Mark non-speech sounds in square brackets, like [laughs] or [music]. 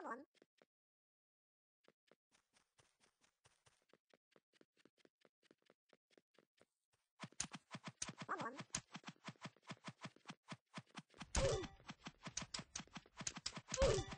Log on. Log on. Ooh. [laughs] Ooh.